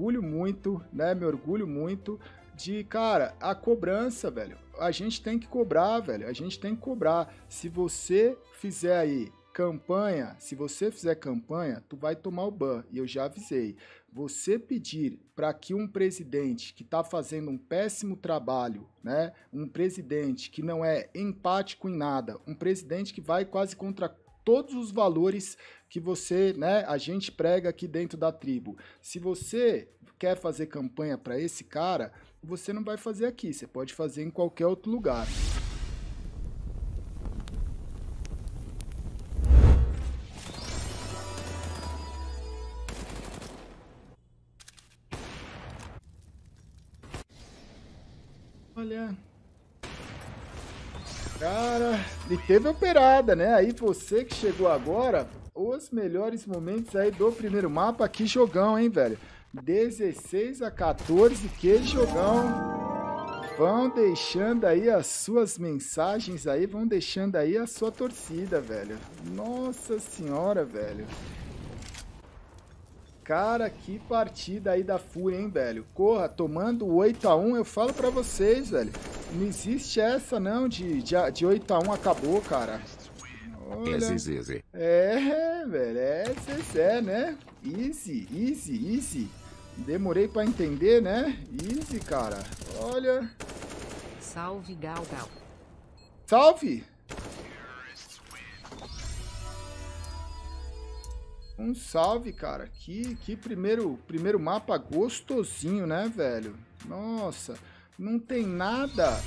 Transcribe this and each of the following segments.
orgulho muito, né? Me orgulho muito de, cara, a cobrança, velho. A gente tem que cobrar, velho. A gente tem que cobrar. Se você fizer aí campanha, se você fizer campanha, tu vai tomar o ban. E eu já avisei. Você pedir para que um presidente que está fazendo um péssimo trabalho, né, um presidente que não é empático em nada, um presidente que vai quase contra todos os valores que você, né, a gente prega aqui dentro da tribo. Se você quer fazer campanha para esse cara, você não vai fazer aqui, você pode fazer em qualquer outro lugar. Olha. Cara, e teve operada, né? Aí você que chegou agora, os melhores momentos aí do primeiro mapa. Que jogão, hein, velho? 16 a 14, que jogão. Vão deixando aí as suas mensagens aí, vão deixando aí a sua torcida, velho. Nossa senhora, velho. Cara, que partida aí da Fúria, hein, velho? Corra, tomando 8x1, eu falo pra vocês, velho. Não existe essa, não, de, de, de 8x1 acabou, cara. Olha, é, é, velho, é Zezé, né? Easy, easy, easy. Demorei pra entender, né? Easy, cara. Olha. Salve, Gal Gal. Salve! Um salve, cara. Que, que primeiro, primeiro mapa gostosinho, né, velho? Nossa, não tem nada,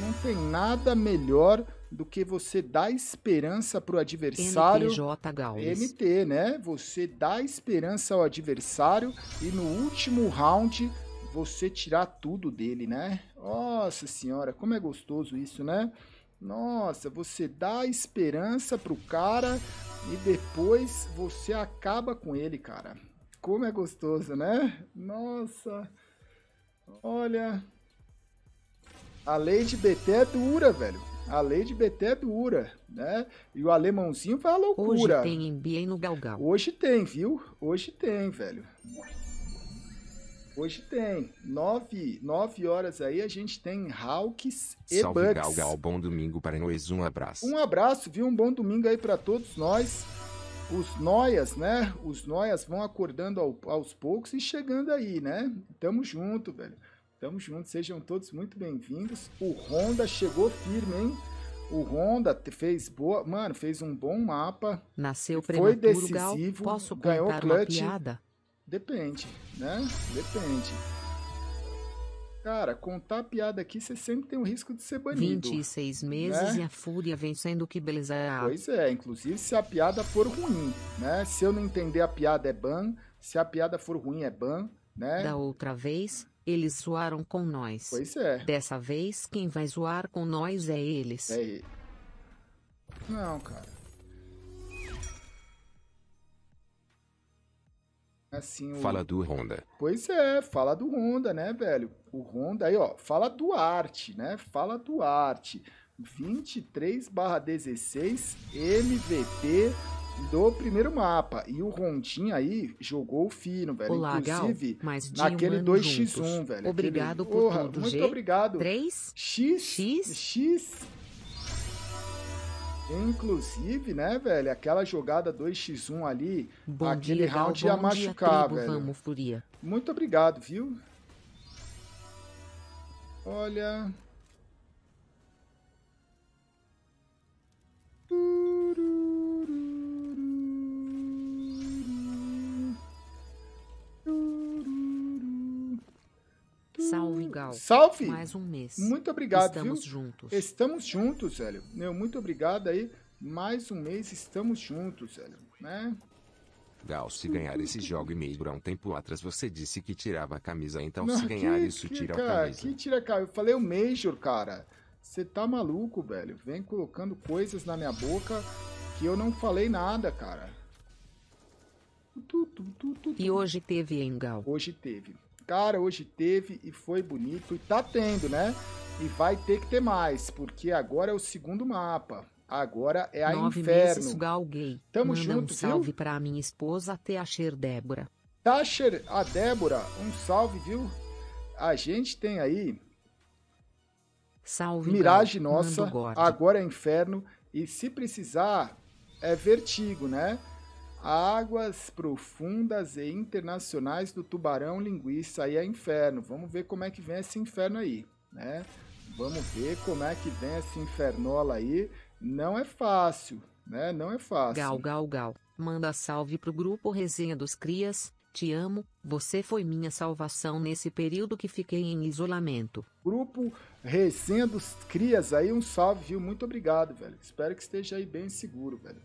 não tem nada melhor do que você dar esperança pro adversário. NTJ Gaules. MT, né? Você dá esperança ao adversário e no último round você tirar tudo dele, né? Nossa senhora, como é gostoso isso, né? Nossa, você dá esperança pro cara e depois você acaba com ele, cara. Como é gostoso, né? Nossa. Olha. A lei de BT é dura, velho. A lei de BT é dura, né? E o alemãozinho vai à loucura. Hoje tem NBA no Galgal. Hoje tem, viu? Hoje tem, velho. Hoje tem. Nove, nove horas aí a gente tem Hawks e Salve, Bucks. Gal, Gal, bom domingo para nós, um abraço. Um abraço, viu? Um bom domingo aí para todos nós. Os noias, né? Os noias vão acordando ao, aos poucos e chegando aí, né? Tamo junto, velho. Tamo junto, sejam todos muito bem-vindos. O Honda chegou firme, hein? O Honda fez boa, mano, fez um bom mapa. Nasceu foi prematuro, Gal. decisivo, Posso ganhou contar uma clutch. piada? Depende, né? Depende. Cara, contar piada aqui, você sempre tem o risco de ser banido. 26 meses né? e a fúria vencendo que beleza é. Pois é, inclusive se a piada for ruim, né? Se eu não entender a piada é ban, se a piada for ruim é ban, né? Da outra vez, eles zoaram com nós. Pois é. Dessa vez, quem vai zoar com nós é eles. É ele. Não, cara. Assim, o... Fala do Honda. Pois é, fala do Honda, né, velho? O Honda aí, ó, fala do Arte, né? Fala do Arte. 23 16 MVP do primeiro mapa. E o Rondinho aí jogou fino, velho. Olá, Gal, Inclusive, mais de naquele um ano 2x1, juntos. velho. Obrigado aquele... por Porra, tudo, Muito G. obrigado. 3? X. X? X. Inclusive, né, velho, aquela jogada 2x1 ali, Bom aquele dia, Gal, round ia machucar, dia, tribo, velho. Vamos. Muito obrigado, viu? Olha. Salve, Gal. Salve! Mais um mês. Muito obrigado, Estamos viu? juntos. Estamos juntos, velho. Meu, muito obrigado aí. Mais um mês estamos juntos, velho. Né? Gal, se ganhar esse jogo e meio há um tempo atrás você disse que tirava a camisa, então Não, se ganhar que- isso que, tira a cara, camisa. Que tira a camisa? Eu falei o Major, cara. Você tá maluco, velho. Vem colocando coisas na minha boca que eu não falei nada, cara. Tu, tu, tu, tu, E hoje teve, hein, Gal? Hoje teve. Cara, hoje teve e foi bonito. E tá tendo, né? E vai ter que ter mais, porque agora é o segundo mapa. Agora é a Nove Inferno. meses, Gal gay. Tamo Manda junto, um salve viu? pra minha esposa Teacher Débora. Tasher, a Débora, um salve, viu? A gente tem aí Salve Miragem Gal, Nossa, agora é Inferno, e se precisar, é Vertigo, né? Águas profundas e internacionais do Tubarão Linguiça, aí é Inferno. Vamos ver como é que vem esse inferno aí, né? Vamos ver como é que vem esse infernola aí. Não é fácil, né? Não é fácil. Gal Gal Gal, manda salve pro grupo Resenha dos Crias, te amo, você foi minha salvação nesse período que fiquei em isolamento. Grupo Resenha dos Crias aí, um salve, viu? Muito obrigado, velho. Espero que esteja aí bem seguro, velho.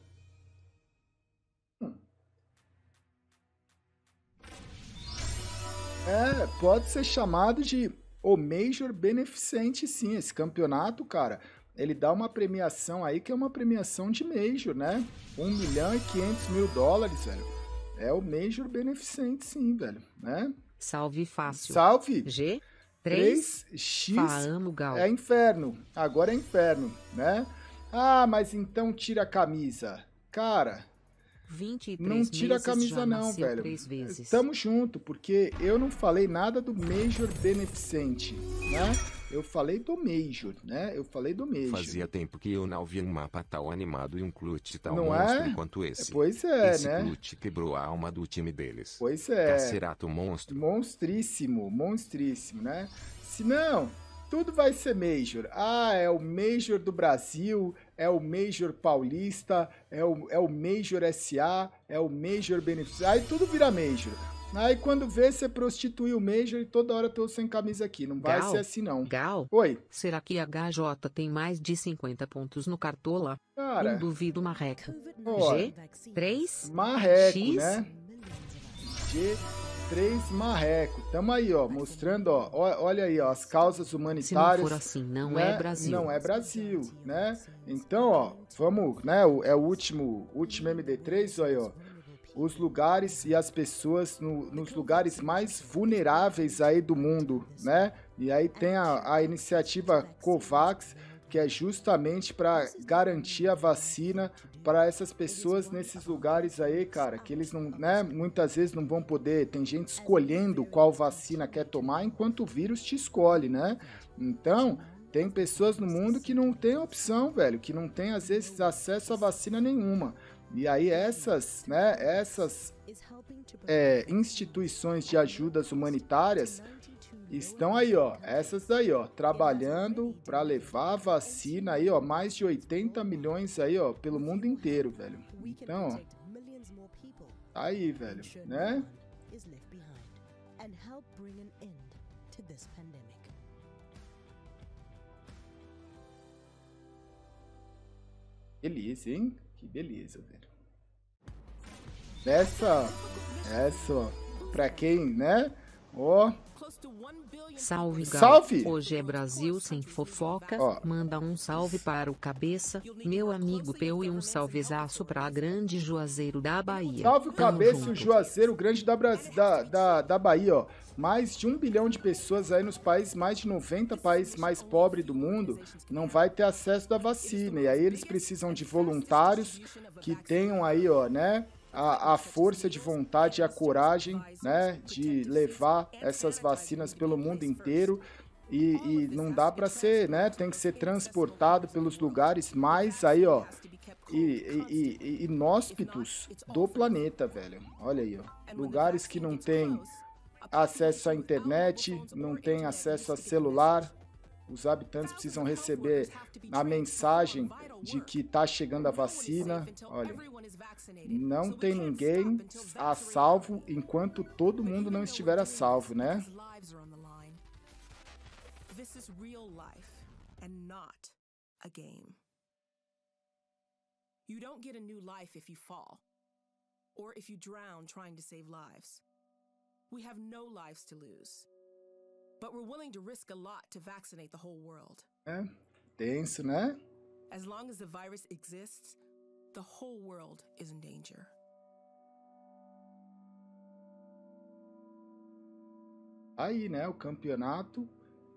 É, pode ser chamado de o Major Beneficente, sim. Esse campeonato, cara, ele dá uma premiação aí que é uma premiação de Major, né? 1 milhão e 500 mil dólares, velho. É o Major Beneficente, sim, velho, né? Salve fácil. Salve! G 3 3x Faamo Gal. é inferno. Agora é inferno, né? Ah, mas então tira a camisa. Cara, 23 não tira a camisa não, velho. Três vezes. Tamo junto, porque eu não falei nada do Major Beneficente, né? Eu falei do Major, né? Eu falei do Major. Fazia tempo que eu não via um mapa tão animado e um clutch tão Não monstro é? quanto esse. Pois é, esse né? clutch quebrou a alma do time deles. Pois é. Cacerato monstro. Monstríssimo, monstríssimo, né? Se não, tudo vai ser Major. Ah, é o Major do Brasil, é o Major Paulista, é o, é o Major SA, é o Major Benefício. Aí tudo vira Major. Aí quando vê, você prostitui o Major e toda hora tô sem camisa aqui. Não vai Gal. ser assim, não. Gal, Oi, será que a HJ tem mais de 50 pontos no Cartola? cara, Não duvido marreca. ó, G 3 marreco, X? né? G3 marreco. Tamo aí, ó, mostrando, ó, olha aí, ó, as causas Se não humanitárias. for assim, não né? é Brasil. Não é Brasil, né? Então, ó, vamos, né? É o último, último MD3, olha, ó. Os lugares e as pessoas no- nos lugares mais vulneráveis aí do mundo, né? E aí tem a, a iniciativa COVAX, que é justamente para garantir a vacina para essas pessoas nesses lugares aí, cara, que eles não, né, muitas vezes não vão poder, tem gente escolhendo qual vacina quer tomar enquanto o vírus te escolhe, né? Então, tem pessoas no mundo que não tem opção, velho, que não tem às vezes acesso a vacina nenhuma. E aí essas, né, essas é, instituições de ajudas humanitárias estão aí, ó, essas daí, ó, trabalhando para levar a vacina aí, ó, mais de 80 milhões aí, ó, pelo mundo inteiro, velho. Então, ó, tá aí, velho, né? Beleza, hein? Que beleza, velho. Essa, essa, ó, pra quem, né? Ó, Salve, Gal. Salve! Hoje é Brasil sem fofoca. Ó. Manda um salve para o cabeça, meu amigo Peu, e um salvezaço pra grande Juazeiro da Bahia. Salve o Tamo cabeça e o junto. Juazeiro Grande da, Bras- da, da, da Bahia, ó. Mais de um bilhão de pessoas aí nos países, mais de 90 países mais pobres do mundo, não vai ter acesso da vacina. E aí eles precisam de voluntários que tenham aí, ó, né? A, a força de vontade e a coragem, né? De levar essas vacinas pelo mundo inteiro. E, e não dá para ser, né? Tem que ser transportado pelos lugares mais aí, ó, e, e- inóspitos do planeta, velho. Olha aí, ó. Lugares que não tem acesso à internet, não tem acesso a celular. Os habitantes precisam receber a mensagem de que tá chegando a vacina. Olha, não tem ninguém a salvo enquanto todo mundo não estiver a salvo, né? This is real life and not a game. You don't get a new life if you fall or if you drown trying to save lives. We have no lives to lose. But we're willing to risk a lot to vaccinate the whole world. É, tenso, né? As long as the virus exists, the whole world is in danger. aí, né, o campeonato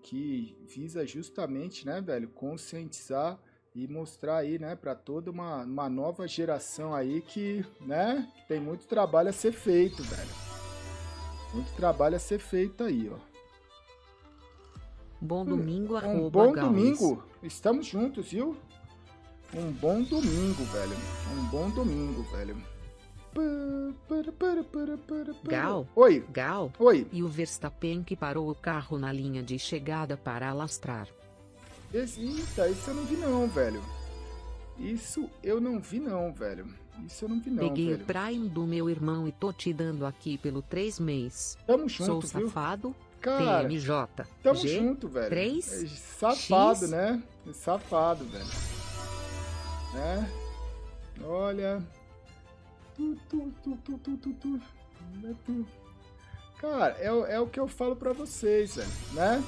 que visa justamente, né, velho, conscientizar e mostrar aí, né, para toda uma, uma nova geração aí que, né, que tem muito trabalho a ser feito, velho. Muito trabalho a ser feito aí, ó. Bom domingo, Um bom Gaules. domingo. Estamos juntos, viu? Um bom domingo, velho. Um bom domingo, velho. Gal. Oi, Gal. oi. E o Verstappen que parou o carro na linha de chegada para alastrar. Esse, eita, isso eu não vi não, velho. Isso eu não vi não, velho. Isso eu não vi não, Peguei velho. o Prime do meu irmão e tô te dando aqui pelo 3 mês. Tamo Sou junto, viu? safado. Cara, PMJ. tamo G. junto, velho. três, É Safado, X. né? Safado, velho. Né? Olha. Tu, tu, tu, tu, tu, tu, tu. É tu. Cara, é, o- é o que eu falo pra vocês, velho, né?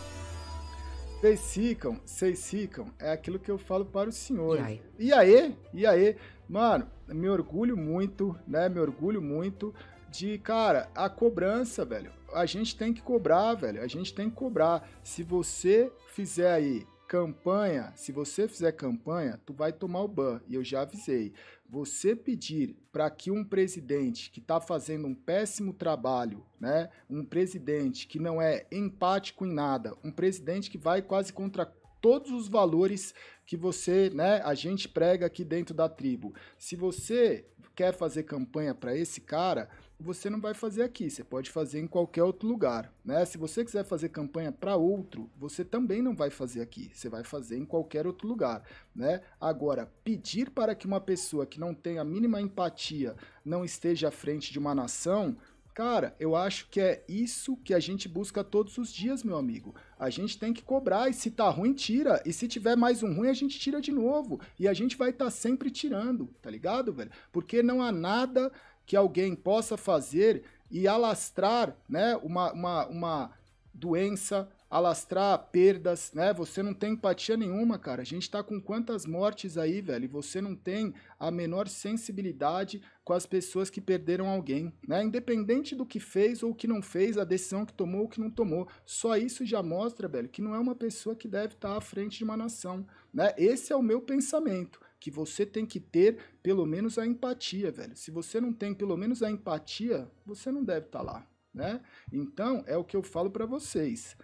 Vocês ficam, vocês ficam, é aquilo que eu falo para os senhores. E aí? E aí? E aí? Mano, me orgulho muito, né? Me orgulho muito de, cara, a cobrança, velho. A gente tem que cobrar, velho. A gente tem que cobrar. Se você fizer aí campanha, se você fizer campanha, tu vai tomar o ban. E eu já avisei. Você pedir para que um presidente que está fazendo um péssimo trabalho, né? Um presidente que não é empático em nada, um presidente que vai quase contra todos os valores que você, né, a gente prega aqui dentro da tribo. Se você quer fazer campanha para esse cara, você não vai fazer aqui, você pode fazer em qualquer outro lugar, né? Se você quiser fazer campanha para outro, você também não vai fazer aqui, você vai fazer em qualquer outro lugar, né? Agora, pedir para que uma pessoa que não tem a mínima empatia não esteja à frente de uma nação, Cara, eu acho que é isso que a gente busca todos os dias, meu amigo. A gente tem que cobrar e se tá ruim, tira. E se tiver mais um ruim, a gente tira de novo. E a gente vai estar tá sempre tirando, tá ligado, velho? Porque não há nada que alguém possa fazer e alastrar, né, uma, uma, uma doença, alastrar perdas, né? Você não tem empatia nenhuma, cara. A gente tá com quantas mortes aí, velho, e você não tem a menor sensibilidade com as pessoas que perderam alguém, né? Independente do que fez ou que não fez, a decisão que tomou ou que não tomou. Só isso já mostra, velho, que não é uma pessoa que deve estar à frente de uma nação, né? Esse é o meu pensamento. Que você tem que ter pelo menos a empatia, velho. Se você não tem pelo menos a empatia, você não deve estar lá, né? Então, é o que eu falo para vocês.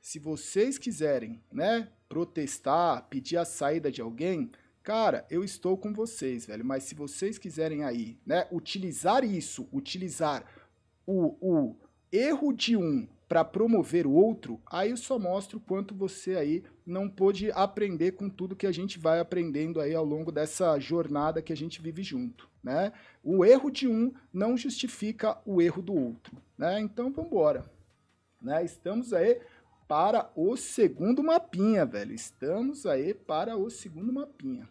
Se vocês quiserem, né, protestar, pedir a saída de alguém, cara, eu estou com vocês, velho. Mas se vocês quiserem aí, né, utilizar isso, utilizar o, o erro de um para promover o outro, aí eu só mostro o quanto você aí não pôde aprender com tudo que a gente vai aprendendo aí ao longo dessa jornada que a gente vive junto, né? O erro de um não justifica o erro do outro, né? Então vamos embora, né? Estamos aí para o segundo mapinha, velho. Estamos aí para o segundo mapinha.